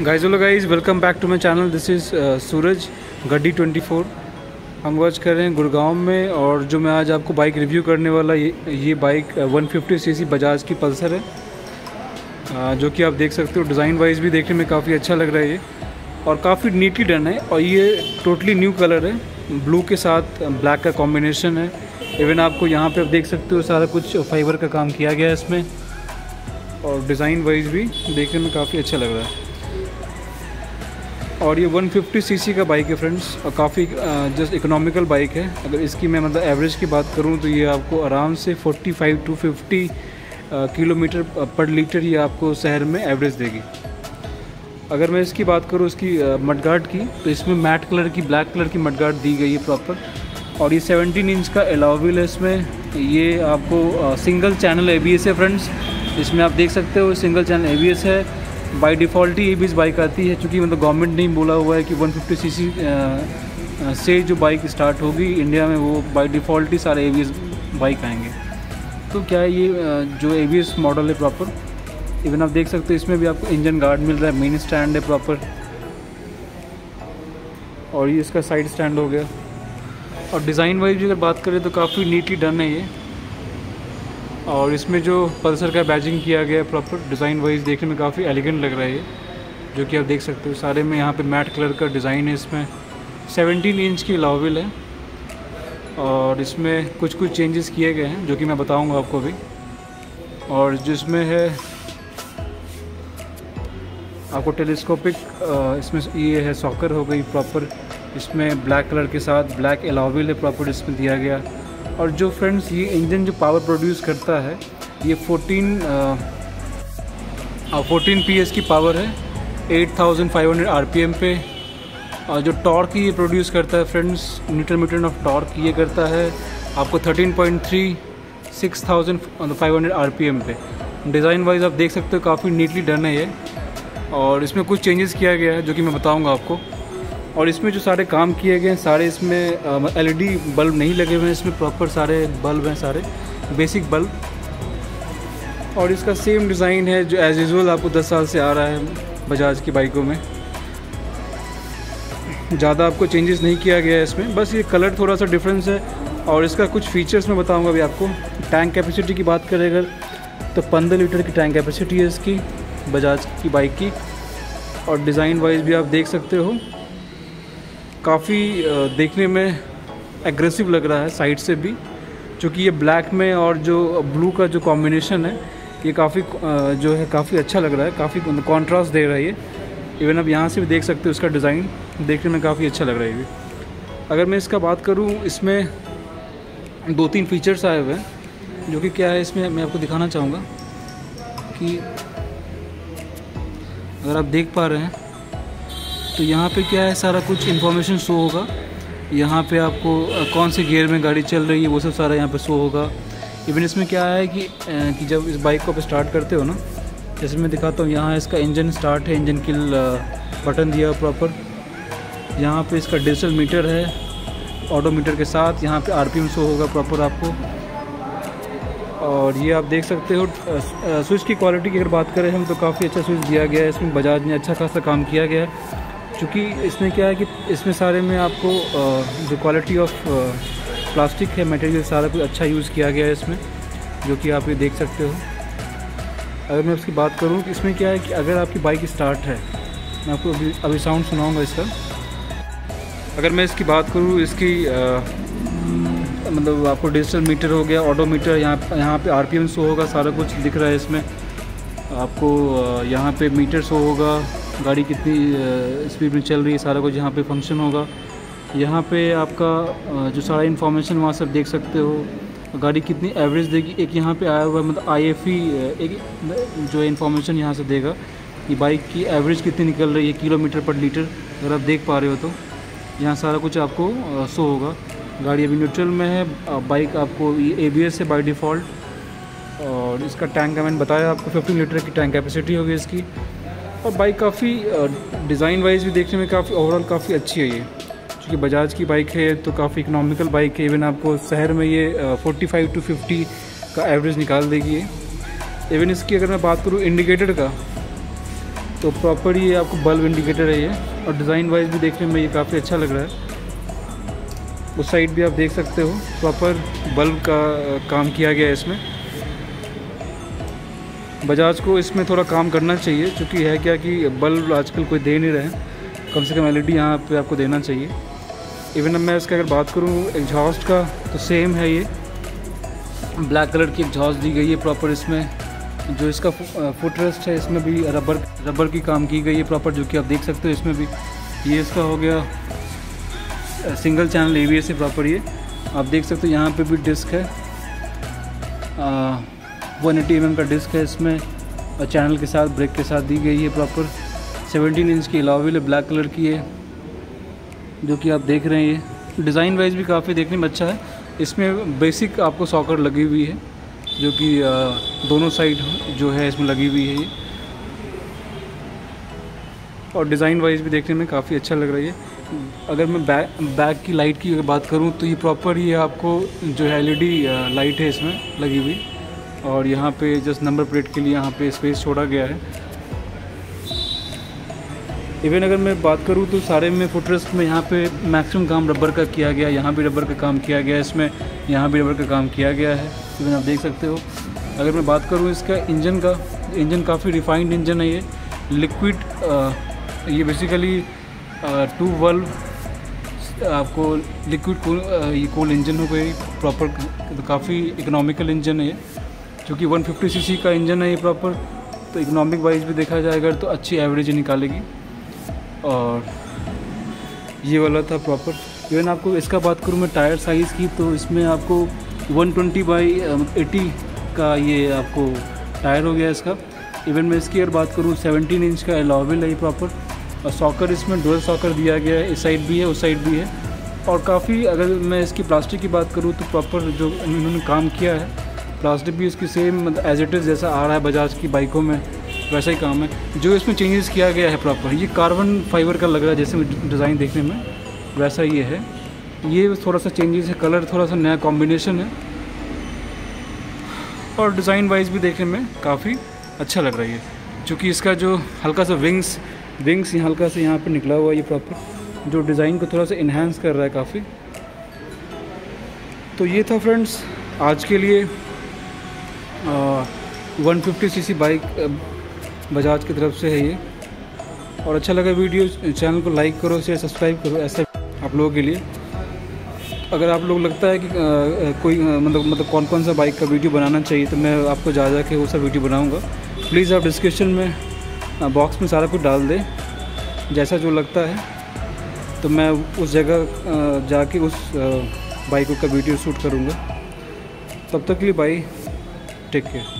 Guys hello guys welcome back to my channel this is Suraj Gaddi 24 हम watch कर रहे हैं गुड़गांव में और जो मैं आज आपको बाइक रिव्यू करने वाला ये ये बाइक 150 सीसी बजाज की पल्सर है। Uh, जो कि आप देख सकते हो डिज़ाइन वाइज भी देखने में काफ़ी अच्छा लग रहा है ये। और काफ़ी नीटली डन है और ये टोटली न्यू कलर है। ब्लू के साथ ब्लैक का कॉम्बिनेशन है। इवन आपको यहाँ पे आप देख सकते हो सारा कुछ फाइबर का काम किया गया है इसमें। और डिज़ाइन वाइज भी देखने में काफ़ी अच्छा लग रहा है। और ये 150 सीसी का बाइक है फ्रेंड्स और काफ़ी जस्ट इकोनॉमिकल बाइक है. अगर इसकी मैं मतलब एवरेज की बात करूँ तो ये आपको आराम से 45 टू 50 किलोमीटर पर लीटर ये आपको शहर में एवरेज देगी. अगर मैं इसकी बात करूँ, इसकी मडगार्ड की तो इसमें मैट कलर की ब्लैक कलर की मडगार्ड दी गई है प्रॉपर और ये 17 इंच का अलाविल है इसमें. ये आपको सिंगल चैनल एबीएस है फ्रेंड्स इसमें आप देख सकते हो सिंगल चैनल एबीएस है. बाय डिफ़ॉल्ट ही ए बाइक आती है, चूँकि मतलब गवर्नमेंट ने बोला हुआ है कि 150 सीसी से जो बाइक स्टार्ट होगी इंडिया में वो बाय डिफ़ॉल्ट ही सारे एबीएस बाइक आएँगे। तो क्या ये जो एबीएस मॉडल है प्रॉपर इवन आप देख सकते हो, इसमें भी आपको इंजन गार्ड मिल रहा है मेन स्टैंड है प्रॉपर और ये इसका साइड स्टैंड हो गया। और डिज़ाइन वाइज अगर बात करें तो काफ़ी नीटली डन है ये। और इसमें जो पल्सर का बैजिंग किया गया है प्रॉपर डिज़ाइन वाइज देखने में काफ़ी एलिगेंट लग रहा है ये, जो कि आप देख सकते हो। सारे में यहाँ पे मैट कलर का डिज़ाइन है इसमें। 17 इंच की लाविल है और इसमें कुछ कुछ चेंजेस किए गए हैं, जो कि मैं बताऊँगा आपको अभी। और जिसमें है, आपको टेलीस्कोपिक इसमें ये है सॉकर हो गई प्रॉपर। इसमें ब्लैक कलर के साथ ब्लैक एलाविल है प्रॉपर, इसमें दिया गया। और जो फ्रेंड्स ये इंजन जो पावर प्रोड्यूस करता है, ये 14 फोर्टीन पी की पावर है 8500 आरपीएम पे। और जो टॉर्क ये प्रोड्यूस करता है friends metre metre of torque ये करता है, आपको 13.3 6500 आरपीएम पे। डिज़ाइन वाइज आप देख सकते हो, काफ़ी नीटली डन है ये। और इसमें कुछ चेंजेस किया गया है, जो कि मैं बताऊँगा आपको। और इसमें जो सारे काम किए गए हैं, सारे इसमें एलईडी बल्ब नहीं लगे हुए हैं, इसमें प्रॉपर सारे बल्ब हैं, सारे बेसिक बल्ब। और इसका सेम डिज़ाइन है जो एज़ यूज़ल आपको 10 साल से आ रहा है बजाज की बाइकों में। ज़्यादा आपको चेंजेस नहीं किया गया है इसमें, बस ये कलर थोड़ा सा डिफरेंस है। और इसका कुछ फीचर्स मैं बताऊँगा अभी आपको। टैंक कैपेसिटी की बात करें अगर तो पंद्रह लीटर की टैंक कैपेसिटी है इसकी बजाज की बाइक की। और डिज़ाइन वाइज भी आप देख सकते हो। काफ़ी देखने में एग्रेसिव लग रहा है साइड से भी, क्योंकि ये ब्लैक में और जो ब्लू का जो कॉम्बिनेशन है, ये काफ़ी जो है काफ़ी अच्छा लग रहा है, काफ़ी कॉन्ट्रास्ट दे रहा है ये। इवन अब यहाँ से भी देख सकते हो इसका डिज़ाइन देखने में काफ़ी अच्छा लग रहा है ये अगर मैं इसका बात करूँ, इसमें दो तीन फीचर्स आए हुए हैं, जो कि क्या है, इसमें मैं आपको दिखाना चाहूँगा कि अगर आप देख पा रहे हैं तो यहाँ पे क्या है, सारा कुछ इन्फॉर्मेशन शो होगा। यहाँ पे आपको कौन से गियर में गाड़ी चल रही है, वो सब सारा यहाँ पे शो होगा। इवन इसमें क्या है कि कि जब इस बाइक को आप स्टार्ट करते हो ना, जैसे मैं दिखाता हूँ, यहाँ इसका इंजन स्टार्ट है इंजन किल बटन दिया प्रॉपर यहाँ पे इसका डिजिटल मीटर है ऑडोमीटर के साथ यहाँ पे आरपीएम शो होगा प्रॉपर आपको। और ये आप देख सकते हो स्विच की क्वालिटी की अगर बात करें हम तो काफ़ी अच्छा स्विच दिया गया है, इसमें बजाज ने अच्छा खासा काम किया गया है। चूँकि इसमें क्या है कि इसमें सारे में आपको जो क्वालिटी ऑफ़ प्लास्टिक है मटेरियल सारा कुछ अच्छा यूज़ किया गया है इसमें जो कि आप ये देख सकते हो। अगर मैं उसकी बात करूँ कि इसमें क्या है कि अगर आपकी बाइक स्टार्ट है मैं आपको अभी अभी साउंड सुनाऊँगा इसका। अगर मैं इसकी बात करूँ इसकी आ, मतलब आपको डिजिटल मीटर हो गया ऑटो मीटर यहाँ यहाँ पर पे आरपीएम शो होगा सारा कुछ दिख रहा है इसमें। आपको यहाँ पे मीटर शो होगा गाड़ी कितनी स्पीड में चल रही है, सारा कुछ यहाँ पे फ़ंक्शन होगा। यहाँ पे आपका जो सारा इन्फॉर्मेशन वहाँ से देख सकते हो, गाड़ी कितनी एवरेज देगी। एक यहाँ पे आया हुआ मतलब आई एफ़ एक, जो इन्फॉर्मेशन यहाँ से देगा कि बाइक की एवरेज कितनी निकल रही है, किलोमीटर पर लीटर अगर आप देख पा रहे हो तो। यहाँ सारा कुछ आपको शो होगा। गाड़ी अभी न्यूट्रल में है बाइक आपको ए बी एस है बाई डिफ़ॉल्ट और इसका टैंक का मैंने बताया आपको 15 लीटर की टैंक कैपेसिटी होगी इसकी। और बाइक काफ़ी डिज़ाइन वाइज भी देखने में काफ़ी ओवरऑल काफ़ी अच्छी है ये। क्योंकि बजाज की बाइक है तो काफ़ी इकोनॉमिकल बाइक है। इवन आपको शहर में ये फोर्टी फाइव टू फिफ्टी का एवरेज निकाल देगी ये। इवन इसकी अगर मैं बात करूँ इंडिकेटर का तो प्रॉपर ये आपको बल्ब इंडिकेटर है ये। और डिज़ाइन वाइज भी देखने में ये काफ़ी अच्छा लग रहा है। उस साइड भी आप देख सकते हो प्रॉपर बल्ब का काम किया गया है इसमें। बजाज को इसमें थोड़ा काम करना चाहिए क्योंकि है क्या कि बल्ब आजकल कोई दे नहीं रहे कम से कम एलईडी यहाँ पर आपको देना चाहिए। इवन अब मैं इसका अगर बात करूँ एग्जॉस्ट का तो सेम है ये। ब्लैक कलर की एग्जॉस्ट दी गई है प्रॉपर इसमें। जो इसका फुट रेस्ट है, इसमें भी रबर रबर की काम की गई है प्रॉपर जो कि आप देख सकते हो इसमें भी। ये इसका हो गया सिंगल चैनल ए है प्रॉपर ये। आप देख सकते हो यहाँ पे भी डिस्क है। वन एटी एम का डिस्क है, इसमें और चैनल के साथ, ब्रेक के साथ दी गई है प्रॉपर 17 इंच की अलाविल है ब्लैक कलर की है, जो कि आप देख रहे हैं ये। डिज़ाइन वाइज भी काफ़ी देखने में अच्छा है। इसमें बेसिक आपको सॉकर लगी हुई है, जो कि दोनों साइड जो है, इसमें लगी हुई है ये। और डिज़ाइन वाइज भी देखने में काफ़ी अच्छा लग रहा है अगर मैं बैक बैक की लाइट की बात करूँ तो ये प्रॉपर ये आपको जो है एलईडी लाइट है इसमें लगी हुई। और यहाँ पे जस्ट नंबर प्लेट के लिए यहाँ पे स्पेस छोड़ा गया है। इवन अगर मैं बात करूँ तो सारे में फुटरेस्ट में यहाँ पे मैक्सिमम काम रबर का किया गया, यहाँ भी रबर का काम किया गया, इसमें यहाँ भी रबर का काम किया गया है। इवन आप देख सकते हो। अगर मैं बात करूँ इसका इंजन का, इंजन काफ़ी रिफाइंड इंजन है ये। लिक्विड ये बेसिकली टू वल्व आपको लिक्विड ये कूल इंजन हो गई। प्रॉपर काफ़ी इकोनॉमिकल इंजन है क्योंकि 150 सीसी का इंजन है ये प्रॉपर तो इकोनॉमिक वाइज भी देखा जाएगा तो अच्छी एवरेज निकालेगी। और ये वाला था प्रॉपर इवन आपको इसका बात करूँ मैं टायर साइज़ की तो इसमें आपको 120 ट्वेंटी बाई एटी का ये आपको टायर हो गया इसका। इवन मैं इसकी अगर बात करूँ 17 इंच का एलॉविल है प्रॉपर और सॉकर इसमें डोल सॉकर दिया गया है, इस साइड भी है, उस साइड भी है। और काफ़ी अगर मैं इसकी प्लास्टिक की बात करूँ तो प्रॉपर जो इन्होंने काम किया है प्लास्टिक भी इसकी सेम एज इट इज़ जैसा आ रहा है बजाज की बाइकों में, वैसा ही काम है। जो इसमें चेंजेस किया गया है प्रॉपर ये कार्बन फाइबर का लग रहा है जैसे डिज़ाइन देखने में, वैसा ये है। ये थोड़ा सा चेंजेस है कलर थोड़ा सा नया कॉम्बिनेशन है। और डिज़ाइन वाइज भी देखने में काफ़ी अच्छा लग रहा है क्योंकि इसका जो हल्का सा विंग्स विंग्स यहाँ हल्का सा यहाँ पर निकला हुआ है ये प्रॉपर जो डिज़ाइन को थोड़ा सा इन्हांस कर रहा है काफ़ी। तो ये था फ्रेंड्स आज के लिए one fifty C bike Bajaj की तरफ़ से है ये। और अच्छा लगा वीडियो चैनल को लाइक करो शेयर सब्सक्राइब करो ऐसा आप लोगों के लिए। अगर आप लोग लगता है कि आ, कोई मतलब मतलब कौन कौन सा बाइक का वीडियो बनाना चाहिए तो मैं आपको जा जा के वो सा वीडियो बनाऊँगा। प्लीज़ आप डिस्क्रिप्शन में बॉक्स में सारा कुछ डाल दें जैसा जो लगता है। तो मैं उस जगह जाके उस बाइक का वीडियो शूट करूँगा। तब तक के लिए बाई टेक केयर